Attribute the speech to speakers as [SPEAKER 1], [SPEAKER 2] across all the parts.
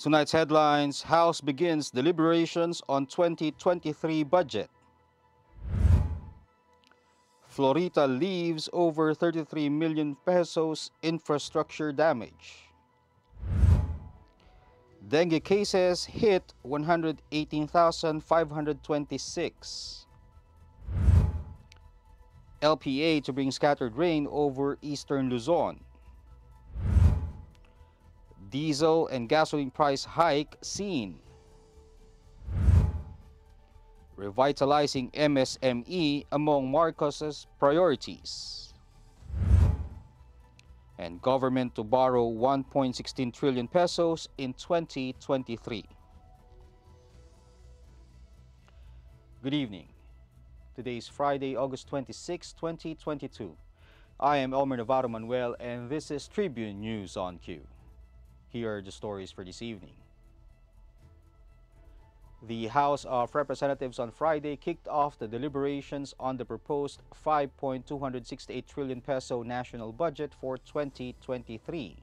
[SPEAKER 1] Tonight's headlines House begins deliberations on 2023 budget. Florita leaves over 33 million pesos infrastructure damage. Dengue cases hit 118,526. LPA to bring scattered rain over eastern Luzon. Diesel and gasoline price hike seen. Revitalizing MSME among Marcos's priorities. And government to borrow 1.16 trillion pesos in 2023. Good evening. Today is Friday, August 26, 2022. I am Elmer Navarro Manuel and this is Tribune News on Cue. Here are the stories for this evening. The House of Representatives on Friday kicked off the deliberations on the proposed 5.268 trillion peso national budget for 2023.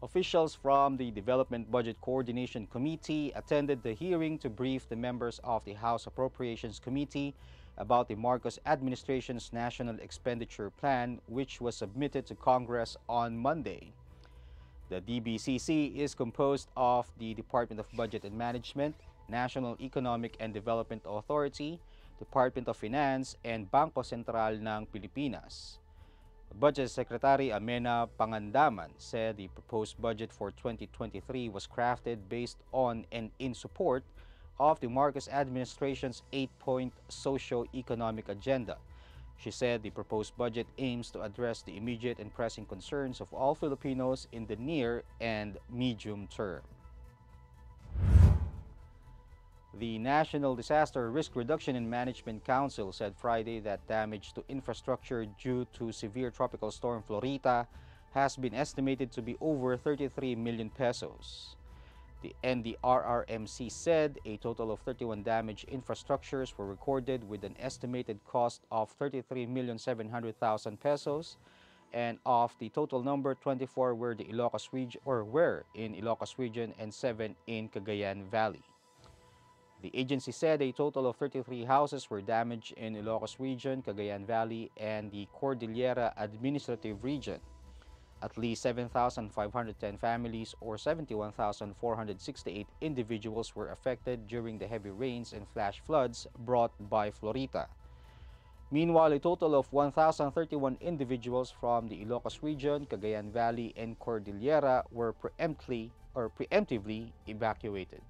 [SPEAKER 1] Officials from the Development Budget Coordination Committee attended the hearing to brief the members of the House Appropriations Committee about the Marcos administration's National Expenditure Plan, which was submitted to Congress on Monday. The DBCC is composed of the Department of Budget and Management, National Economic and Development Authority, Department of Finance, and Bangko Sentral ng Pilipinas. Budget Secretary Amenah Pangandaman said the proposed budget for 2023 was crafted based on and in support of the Marcos administration's eight-point socio-economic agenda. She said the proposed budget aims to address the immediate and pressing concerns of all Filipinos in the near and medium term. The National Disaster Risk Reduction and Management Council said Friday that damage to infrastructure due to severe tropical storm Florita has been estimated to be over 33 million pesos. The NDRRMC said a total of 31 damaged infrastructures were recorded with an estimated cost of 33,700,000 pesos and of the total number 24 were the Ilocos region or were in Ilocos region and 7 in Cagayan Valley. The agency said a total of 33 houses were damaged in Ilocos region, Cagayan Valley and the Cordillera Administrative region. At least 7,510 families or 71,468 individuals were affected during the heavy rains and flash floods brought by Florita. Meanwhile, a total of 1,031 individuals from the Ilocos region, Cagayan Valley, and Cordillera were preemptively or preemptively evacuated.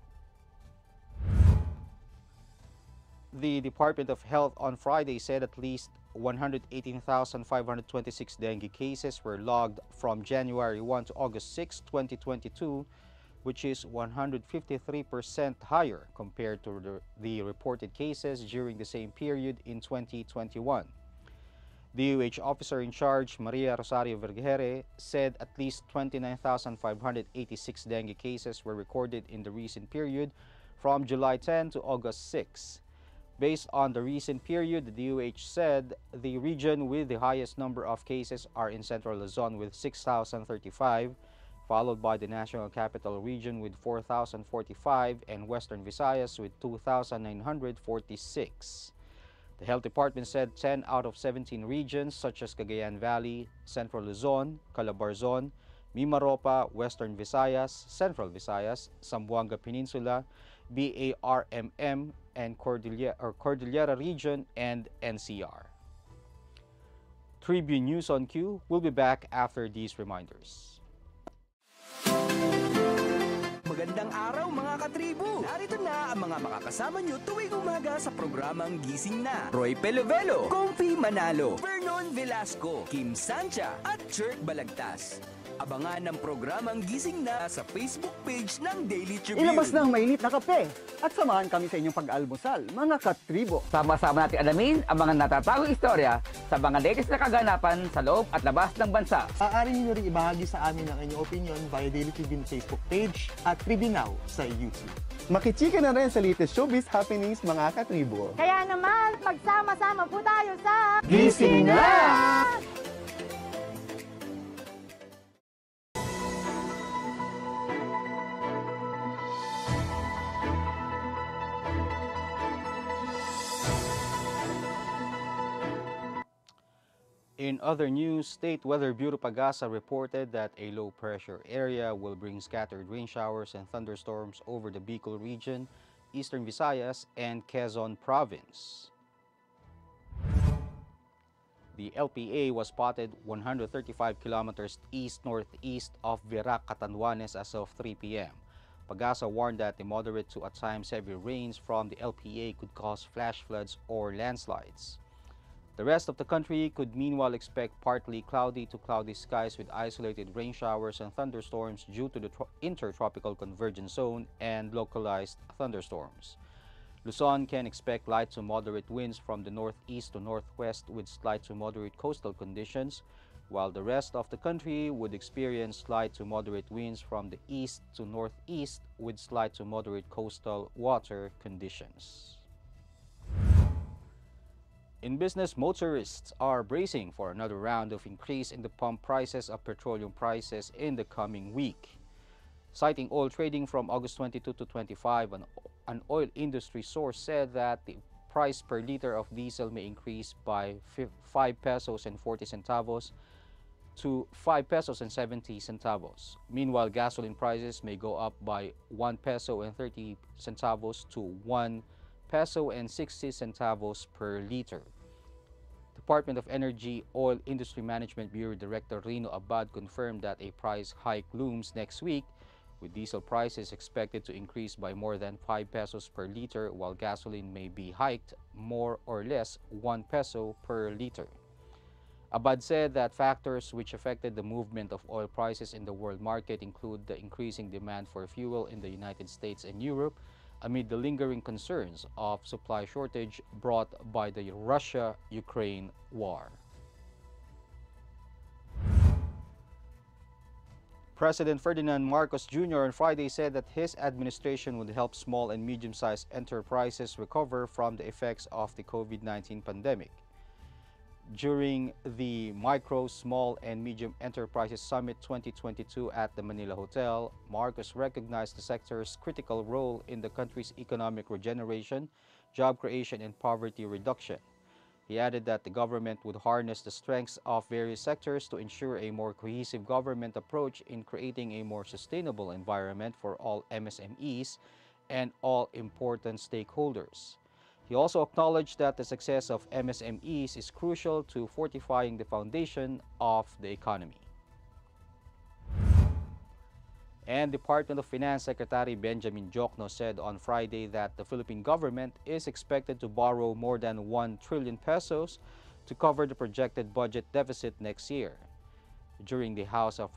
[SPEAKER 1] The Department of Health on Friday said at least 118,526 dengue cases were logged from January 1 to August 6, 2022, which is 153% higher compared to the, reported cases during the same period in 2021. The DOH officer in charge, Maria Rosario Vergeire, said at least 29,586 dengue cases were recorded in the recent period from July 10 to August 6. Based on the recent period, the DOH said the region with the highest number of cases are in Central Luzon with 6,035, followed by the National Capital Region with 4,045 and Western Visayas with 2,946. The Health Department said 10 out of 17 regions such as Cagayan Valley, Central Luzon, Calabarzon, Mimaropa, Western Visayas, Central Visayas, Zamboanga Peninsula, BARMM, and Cordillera, or Cordillera region and NCR. Tribune News on Q will be back after these reminders.
[SPEAKER 2] Magandang araw mga katribo! Narito na ang mga makakasama nyo tuwing umaga sa programang Gising Na. Roy Pelovelo, Comfy Manalo, Vernon Velasco, Kim Sancha at Chert Balagtas. Abangan ang programang Gising Na sa Facebook page ng Daily Tribune.
[SPEAKER 3] Ilabas na ang mainit na kape at samahan kami sa inyong pag-almusal, mga katribo.
[SPEAKER 4] Sama-sama natin alamin ang mga natatagong istorya sa mga latest na kaganapan sa loob at labas ng bansa.
[SPEAKER 5] Maaari niyo rin ibahagi sa amin ang inyong opinion via Daily Tribune Facebook page at Tribune Now sa YouTube.
[SPEAKER 6] Makichika na rin sa latest showbiz happenings mga katribo.
[SPEAKER 7] Kaya naman, magsama-sama po tayo sa...
[SPEAKER 6] Gising na!
[SPEAKER 1] In other news, State Weather Bureau Pagasa reported that a low pressure area will bring scattered rain showers and thunderstorms over the Bicol region, Eastern Visayas, and Quezon province. The LPA was spotted 135 kilometers east-northeast of Virac, Catanduanes as of 3 p.m. Pagasa warned that the moderate to at times heavy rains from the LPA could cause flash floods or landslides. The rest of the country could meanwhile expect partly cloudy to cloudy skies with isolated rain showers and thunderstorms due to the intertropical convergence zone and localized thunderstorms. Luzon can expect light to moderate winds from the northeast to northwest with slight to moderate coastal conditions, while the rest of the country would experience light to moderate winds from the east to northeast with slight to moderate coastal water conditions. In business, motorists are bracing for another round of increase in the pump prices of petroleum prices in the coming week. Citing oil trading from August 22 to 25, an, an oil industry source said that the price per liter of diesel may increase by 5 pesos and 40 centavos to 5 pesos and 70 centavos. Meanwhile, gasoline prices may go up by 1 peso and 30 centavos to 1 peso and 60 centavos per liter. Department of Energy Oil Industry Management Bureau Director Rino Abad confirmed that a price hike looms next week with diesel prices expected to increase by more than 5 pesos per liter while gasoline may be hiked more or less 1 peso per liter. Abad said that factors which affected the movement of oil prices in the world market include the increasing demand for fuel in the United States and Europe amid the lingering concerns of supply shortage brought by the Russia-Ukraine war. President Ferdinand Marcos Jr. on Friday said that his administration would help small and medium-sized enterprises recover from the effects of the COVID-19 pandemic. During the Micro, Small and Medium Enterprises Summit 2022 at the Manila Hotel, Marcos recognized the sector's critical role in the country's economic regeneration, job creation and poverty reduction. He added that the government would harness the strengths of various sectors to ensure a more cohesive government approach in creating a more sustainable environment for all MSMEs and all important stakeholders. He also acknowledged that the success of MSMEs is crucial to fortifying the foundation of the economy. And Department of Finance Secretary Benjamin Diokno said on Friday that the Philippine government is expected to borrow more than 1 trillion pesos to cover the projected budget deficit next year. During the House of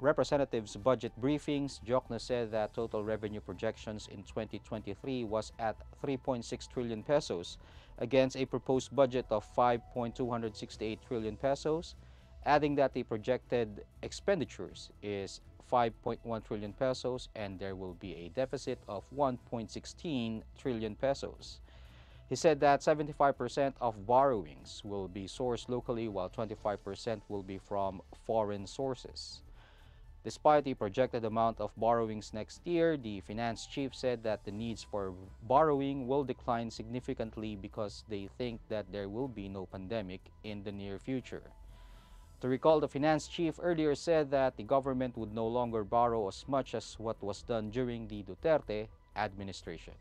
[SPEAKER 1] Representatives budget briefings, Diokno said that total revenue projections in 2023 was at 3.6 trillion pesos against a proposed budget of 5.268 trillion pesos, adding that the projected expenditures is 5.1 trillion pesos and there will be a deficit of 1.16 trillion pesos. He said that 75% of borrowings will be sourced locally while 25% will be from foreign sources. Despite the projected amount of borrowings next year, the finance chief said that the needs for borrowing will decline significantly because they think that there will be no pandemic in the near future. To recall, the finance chief earlier said that the government would no longer borrow as much as what was done during the Duterte administration.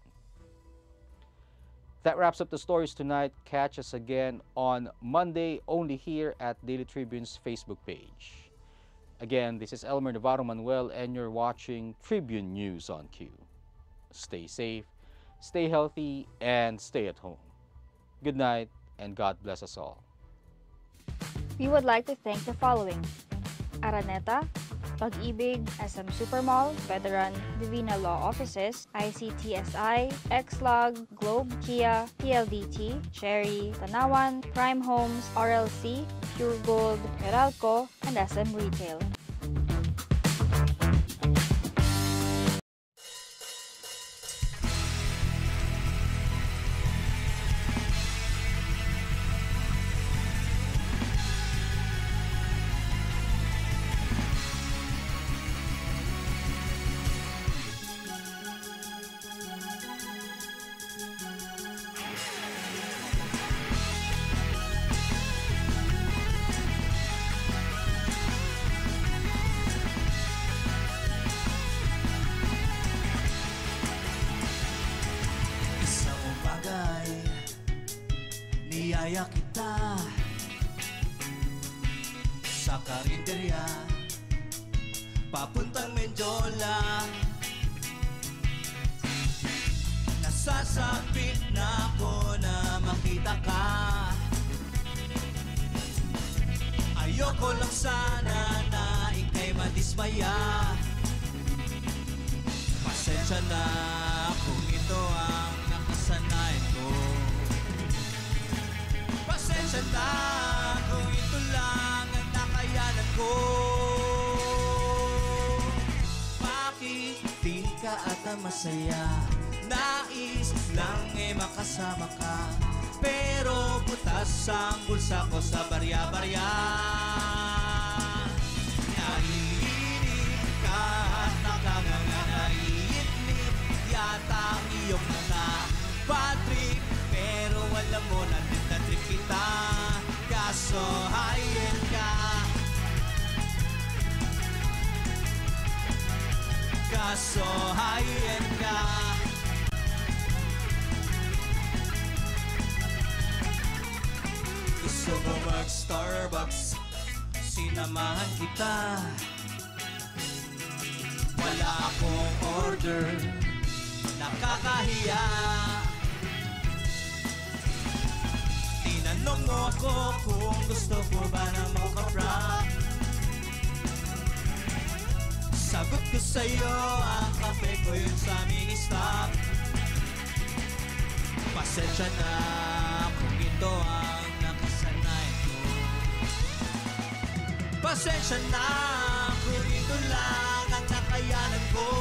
[SPEAKER 1] That wraps up the stories tonight. Catch us again on Monday only here at Daily Tribune's Facebook page. Again, this is Elmer Navarro Manuel and you're watching Tribune News on Cue. Stay safe, stay healthy, and stay at home. Good night, and God bless us all.
[SPEAKER 8] We would like to thank the following. Araneta, Pag-ibig, SM Supermall, Veteran, Divina Law Offices, ICTSI, Xlog, Globe, Kia, PLDT, Cherry, Tanawan, Prime Homes, RLC, Pure Gold, Meralco, and SM Retail.
[SPEAKER 9] Ayoko lang sana na ikay madismaya. Pasensya na kung ito ang nakasanayan ko. Pasensya na kung ito lang ang nakayanan ko. Bakit di ka ata masaya? Nais lang eh makasama ka Pero butas ang bulsa ko sa barya-barya. Naiinip ka at nakanganga naiinip Yata ang iyong mga Patrick Pero alam mo na trip kita Kaso hayin ka. Kaso hayin ka Mag-Starbucks Sinamahan kita. Wala akong order. Nakakahiya. Tinanong mo ako kung gusto ko ba na mocha-frap Sagot ko sa'yo ang kape ko yun sa mini-stop Pasensya na Pasensya na kung ito lang ang nakayanan ko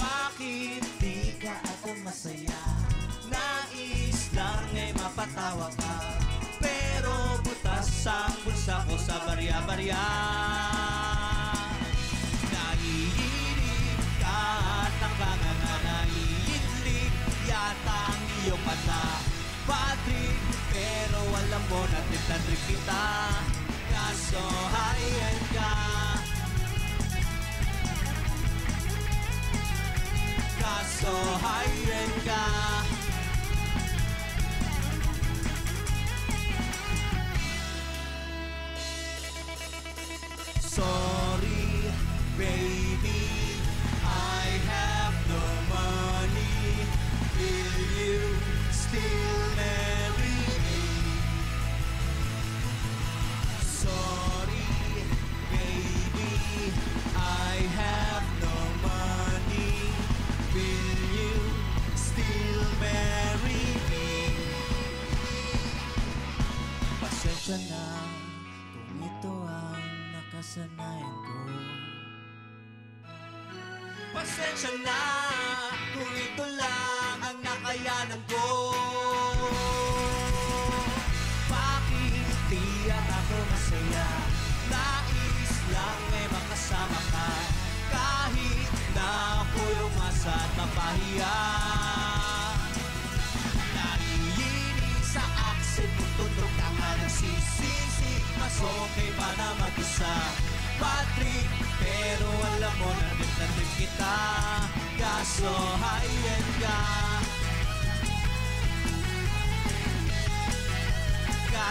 [SPEAKER 9] Bakit di ka ako masaya? Nais lang ay mapatawa ka. Pero butas ang bulsa ko sa barya-barya. Naiinip ka at nakanganga naiinlik Yata ang iyong mata Patrick, pero alam mo na trip kita Kaso hayan ka Kaso hayan ka Sorry, nakayanan ko. Bakit at ako masaya? Nais lang ay makasama ka. Kahit na ako'y umasa at mapahiya. Naiinig sa aksen mo Tutok ka nga nagsisisi Mas okay pa na mag-isa. Patrick, pero alam mo na trip na trip kita. Kaso hayan ka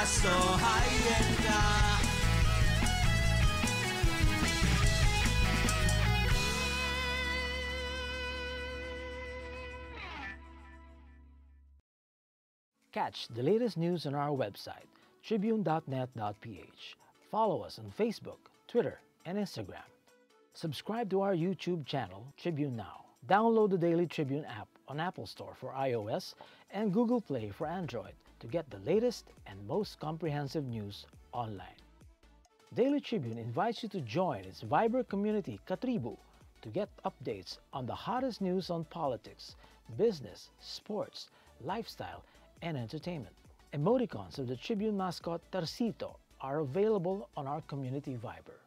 [SPEAKER 9] Hayan ka
[SPEAKER 10] Catch the latest news on our website, tribune.net.ph. Follow us on Facebook, Twitter, and Instagram. Subscribe to our YouTube channel, Tribune Now. Download the Daily Tribune app on Apple Store for iOS and Google Play for Android to get the latest and most comprehensive news online. Daily Tribune invites you to join its Viber community, Katribu, to get updates on the hottest news on politics, business, sports, lifestyle, and entertainment. Emoticons of the Tribune mascot Tarsito are available on our community Viber.